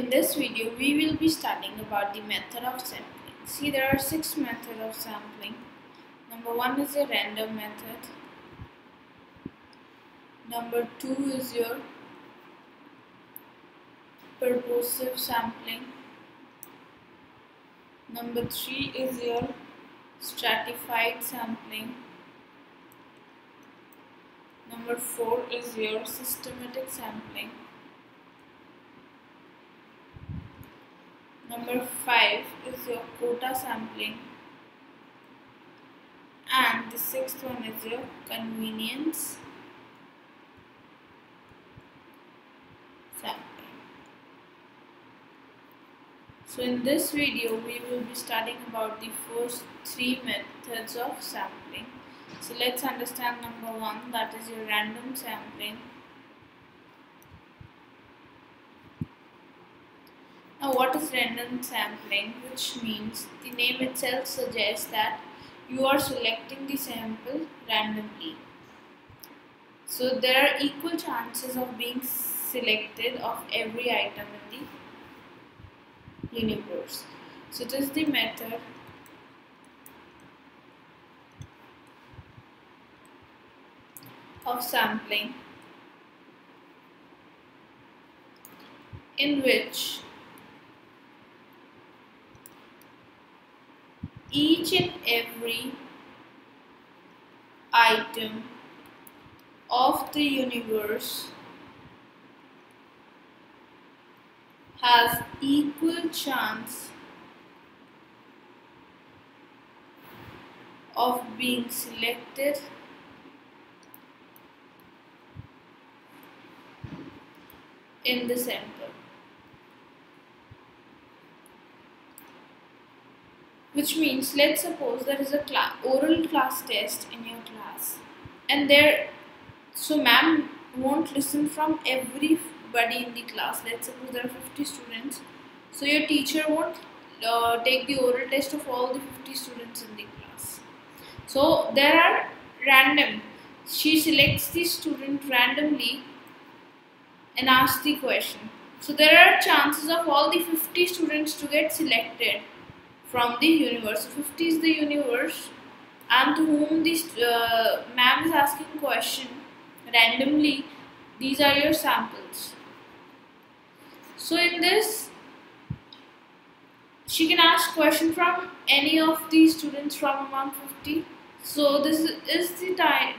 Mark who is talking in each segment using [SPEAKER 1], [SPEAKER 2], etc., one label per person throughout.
[SPEAKER 1] In this video, we will be studying about the method of sampling. See, there are six methods of sampling. Number one is a random method. Number two is your purposive sampling. Number three is your stratified sampling. Number four is your systematic sampling. 5 is your quota sampling and the sixth one is your convenience sampling. So in this video we will be studying about the first three methods of sampling. So let's understand number one that is your random sampling Now what is random sampling which means the name itself suggests that you are selecting the sample randomly. So there are equal chances of being selected of every item in the universe. So this is the method of sampling in which each and every item of the universe has equal chance of being selected in the sample. Which means let's suppose there is a oral class test in your class and there so ma'am won't listen from everybody in the class. Let's suppose there are 50 students. So your teacher won't uh, take the oral test of all the 50 students in the class. So there are random she selects the student randomly and asks the question. So there are chances of all the 50 students to get selected from the universe. 50 is the universe and to whom this uh, ma'am is asking question randomly these are your samples. So in this she can ask question from any of these students from among 50. So this is the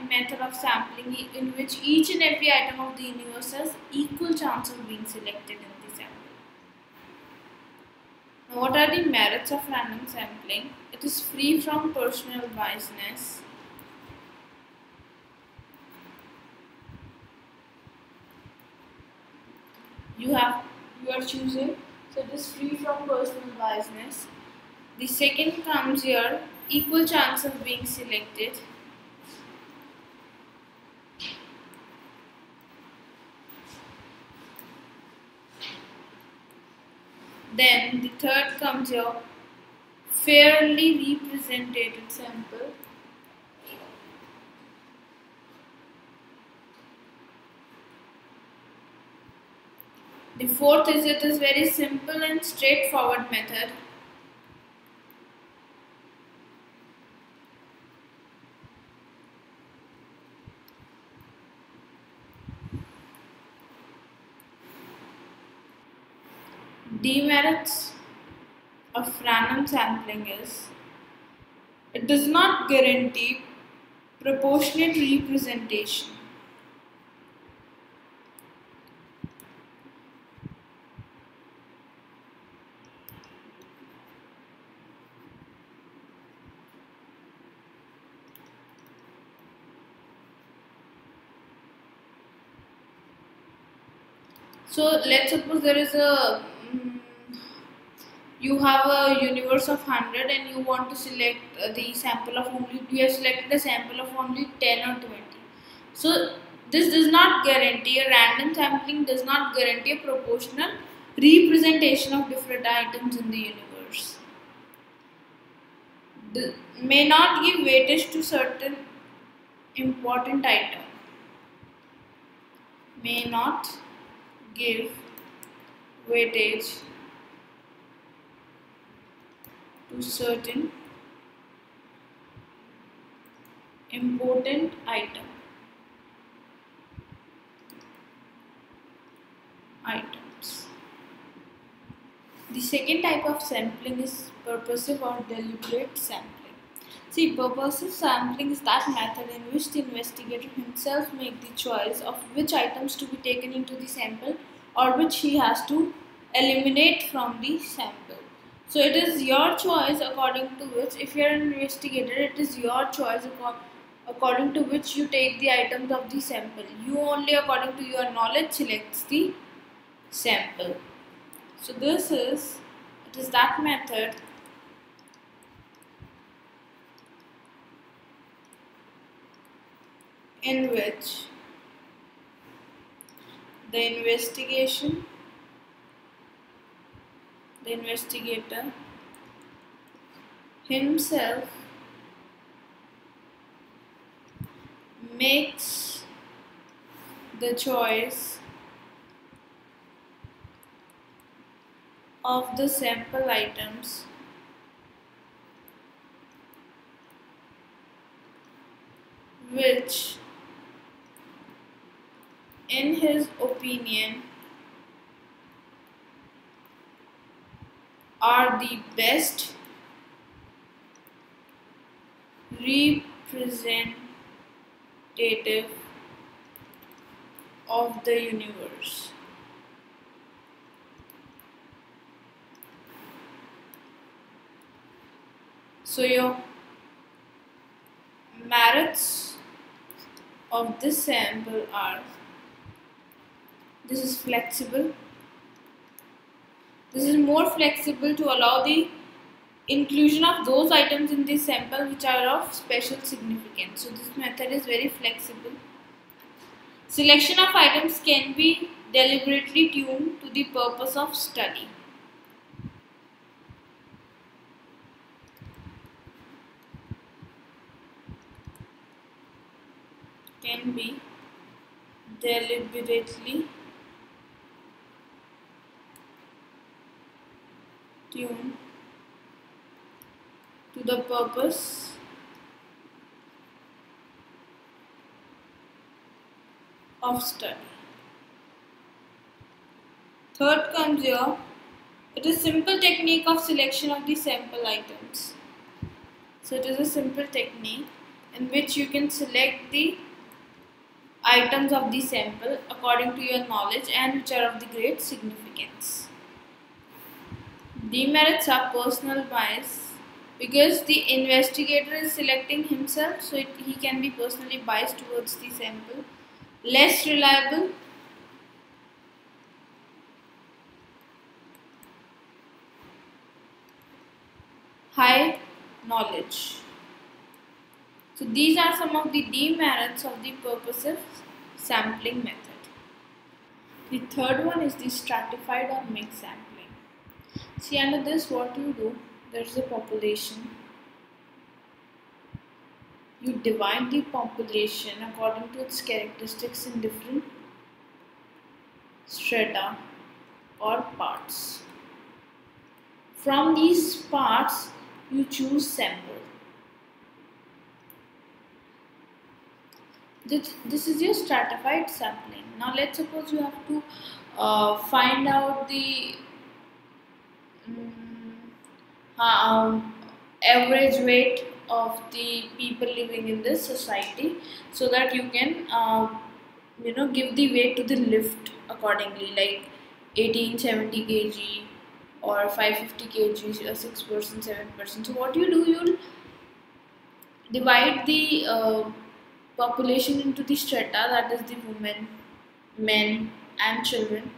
[SPEAKER 1] method of sampling in which each and every item of the universe has equal chance of being selected what are the merits of random sampling? It is free from personal biasness. You have you are choosing, so it is free from personal biasness. The second comes here equal chance of being selected. Then the third comes your fairly represented sample. The fourth is it is very simple and straightforward method. Demerits of random sampling is it does not guarantee proportionate representation. So let's suppose there is a you have a universe of 100 and you want to select uh, the sample of only you have selected a sample of only 10 or 20 so this does not guarantee a random sampling does not guarantee a proportional representation of different items in the universe. The, may not give weightage to certain important item. May not give weightage to certain important item items. The second type of sampling is purposive or deliberate sampling. See, purposive sampling is that method in which the investigator himself makes the choice of which items to be taken into the sample or which he has to eliminate from the sample. So it is your choice according to which, if you are an investigator, it is your choice according to which you take the items of the sample. You only according to your knowledge selects the sample. So this is, it is that method in which the investigation the investigator himself makes the choice of the sample items which in his opinion are the best representative of the universe. So your merits of this sample are this is flexible this is more flexible to allow the inclusion of those items in the sample which are of special significance. So this method is very flexible. Selection of items can be deliberately tuned to the purpose of study. Can be deliberately tune to the purpose of study. Third comes here, it is simple technique of selection of the sample items. So it is a simple technique in which you can select the items of the sample according to your knowledge and which are of the great significance. Demerits are personal bias because the investigator is selecting himself so it, he can be personally biased towards the sample. Less reliable high knowledge. So these are some of the demerits of the purposive sampling method. The third one is the stratified or mixed sampling. See under this what you do, there is a population. You divide the population according to its characteristics in different strata or parts. From these parts, you choose sample. This, this is your stratified sampling. Now let's suppose you have to uh, find out the um, average weight of the people living in this society so that you can uh, you know give the weight to the lift accordingly like 1870 kg or 550 kg or 6 percent 7 percent. So what you do you'll divide the uh, population into the strata that is the women men and children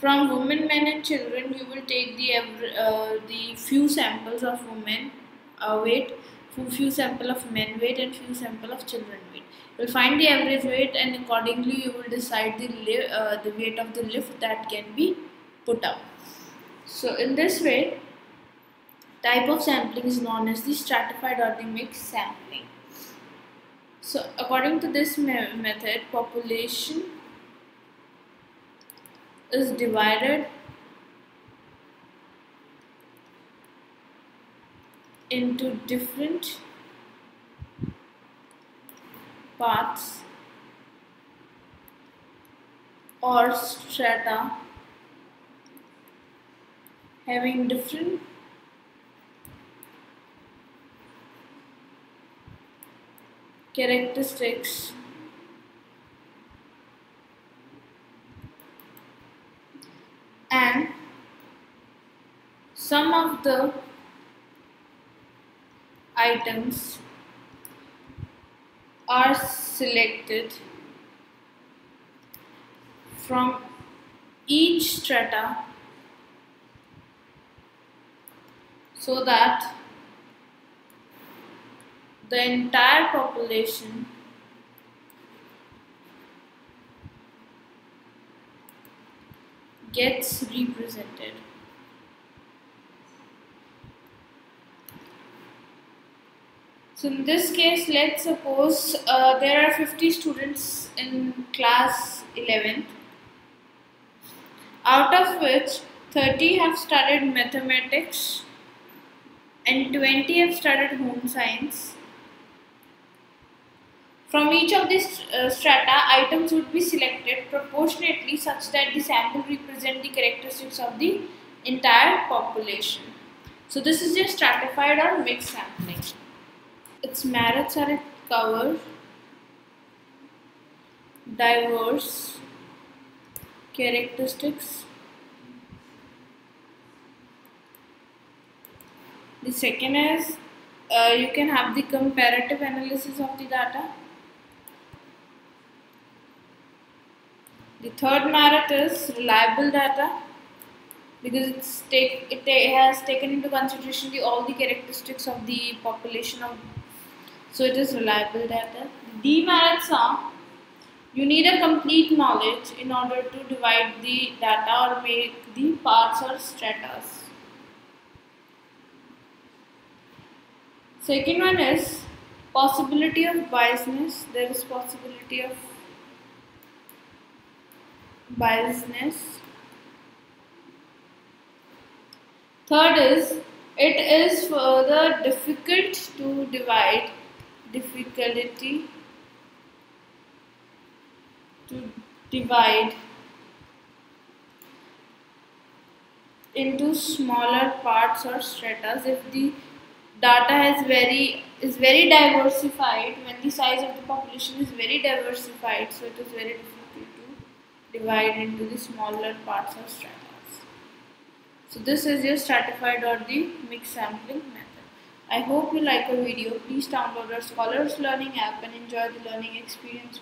[SPEAKER 1] from women, men, and children, you will take the uh, the few samples of women uh, weight, few sample of men weight, and few sample of children weight. You will find the average weight, and accordingly, you will decide the uh, the weight of the lift that can be put up. So, in this way, type of sampling is known as the stratified or the mixed sampling. So, according to this me method, population is divided into different parts or strata having different characteristics. The items are selected from each strata so that the entire population gets represented. So in this case, let's suppose uh, there are 50 students in class 11, out of which 30 have studied mathematics and 20 have studied home science. From each of these uh, strata, items would be selected proportionately such that the sample represent the characteristics of the entire population. So this is just stratified or mixed sampling. Its merits are it covers diverse characteristics. The second is uh, you can have the comparative analysis of the data. The third merit is reliable data because take it has taken into consideration the all the characteristics of the population of so it is reliable data. Demerits are you need a complete knowledge in order to divide the data or make the parts or stratas. Second one is possibility of biasness. There is possibility of biasness. Third is it is further difficult to divide difficulty to divide into smaller parts or stratas if the data is very is very diversified when the size of the population is very diversified so it is very difficult to divide into the smaller parts or stratas. So this is your stratified or the mixed sampling method I hope you like our video. Please download our Scholars Learning app and enjoy the learning experience.